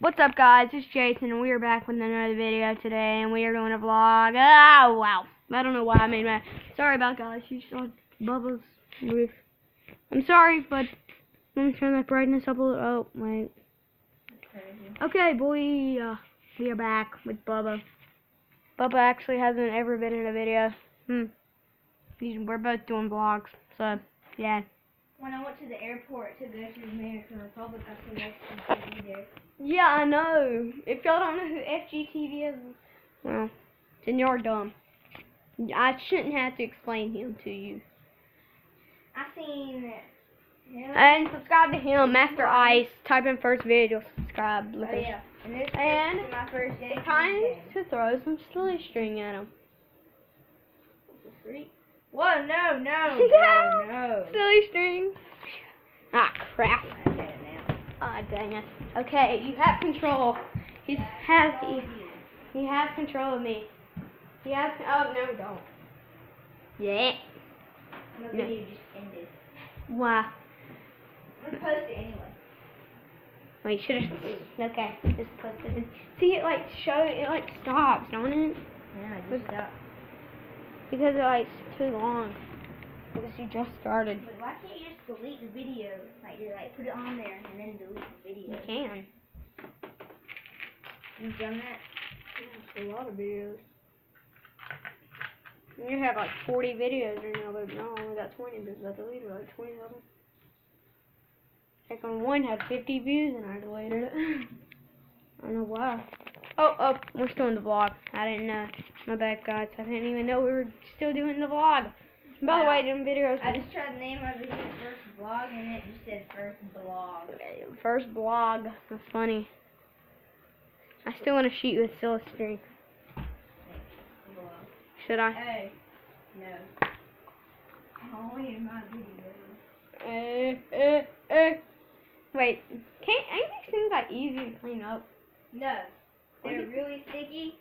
What's up guys, it's Jason and we are back with another video today and we are doing a vlog. Oh wow. I don't know why I made that. Sorry about guys, you saw Bubba's roof. I'm sorry, but let me turn that brightness up a little. Oh, wait. Okay, boy, uh, we are back with Bubba. Bubba actually hasn't ever been in a video. Hmm. We're both doing vlogs, so, yeah. When I went to the airport to go to the Dominican Republic, I there. Yeah, I know. If y'all don't know who FGTV is, well, then you're dumb. I shouldn't have to explain him to you. I seen him. And subscribe to him, Master Ice. Type in first video, subscribe. Look Oh yeah. And this And my first day. Time to throw some silly string at him. Whoa, no, no, no, no. Silly string. Ah, crap. I get it now. Ah, dang it. Okay, you have control. He has he, he has control of me. He has. Oh no, don't. Yeah. My No. video just ended. Why? I'm gonna post it anyway. Wait, should have. Okay, just put it in. See, it like show it like stops, don't it? Yeah, just Because it like it's too long. Because you just started. But why can't you just delete the video? Like you like put it on there and then delete video. You can. You've done that? A lot of videos. You have like 40 videos right now, but no, I only got 20 because I deleted like 20 of them. Second one had 50 views and I deleted it. I don't know why. Oh, oh, we're still in the vlog. I didn't know. My bad, guys. I didn't even know we were still doing the vlog. By the way, them videos. I just tried to name my video first and it just said first blog. First vlog. That's funny. I still want to shoot with silly string. Blog. Should I? Hey. No. Only in my videos. Uh, uh, uh. Wait, can't ain't these things like easy to clean up? No. They're really sticky.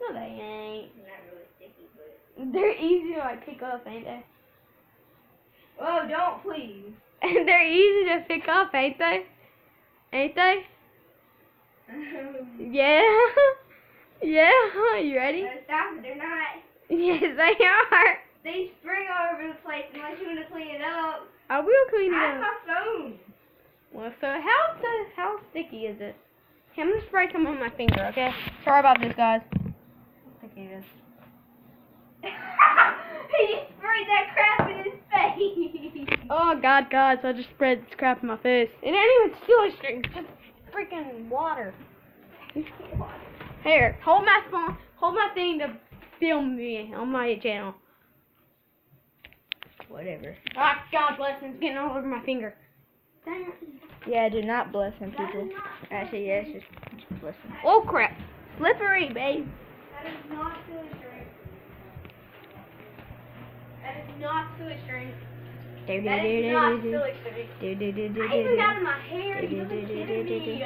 No, they ain't. They're Not really sticky, but. They're easy to like pick up, ain't they? Oh, don't please. They're easy to pick up, ain't they? Ain't they? Yeah. yeah. You ready? No, stop it. They're not. Yes, they are. They spring all over the place unless you want to clean it up. I will clean I have my phone. Well, so how how sticky is it? Okay, I'm gonna spray some on my finger, okay? Sorry about this, guys. Sticky it is. he sprayed that crap in his face. Oh God, guys, I just spread this crap in my face. It ain't even silly string, it's just freaking water. Here, hold my phone, hold my thing to film me on my channel. Whatever. Ah, God bless him, it's getting all over my finger. Yeah, do not bless him, people. is not- Actually, yeah, it's just, just bless him. Oh crap, slippery, babe. That is not silly string. That is not silly string. Do, That is not silly string. do, do, do, do, I even do, got in my hair. Do, You do, do, do, kidding do, do. me?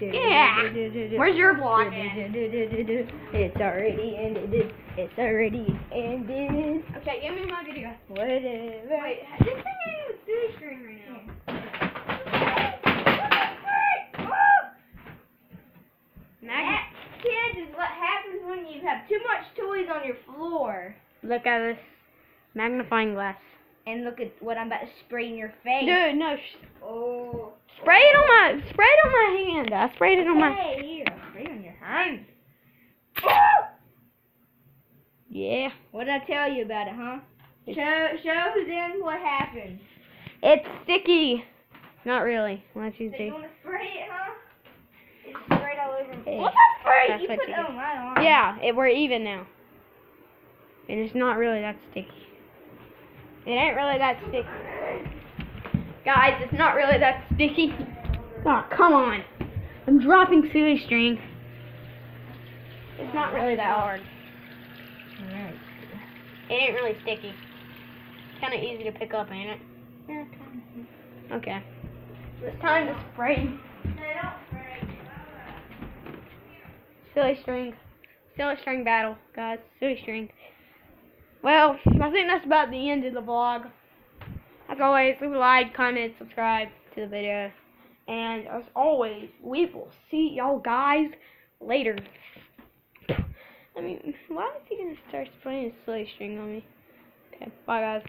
Do, Yeah. do, do, do, do. Where's your vlog Do, at? do, do, do, do, do. It's already ended. It's already ended. Okay, give me my video. Whatever. Wait, this thing ain't even silly string right now. Mag- That, kids, is what happens when you have too much toys on your floor. Look at this magnifying glass. And look at what I'm about to spray in your face. Dude, no, sh- Oh. spray it on my, spray it on my hand. I sprayed it on my. Hey, here. Spray on your hand. Yeah. What did I tell you about it, huh? Show, show them what happened. It's sticky. Not really. Unless you So see. you want to spray it, huh? It's sprayed all over me. Hey, What's that spray? that's you what put you it do. on my arm. Yeah, it, we're even now. And it's not really that sticky. It ain't really that sticky. Guys, it's not really that sticky. Oh, come on. I'm dropping silly string. It's not really that hard. It ain't really sticky. Kind of easy to pick up, ain't it? Yeah, Okay. It's time to. Spray. Silly string. Silly string battle, guys. Silly string. Well, I think that's about the end of the vlog. As always, leave a like, comment, subscribe to the video. And as always, we will see y'all guys later. I mean, why is he gonna start playing a silly string on me? Okay, bye guys.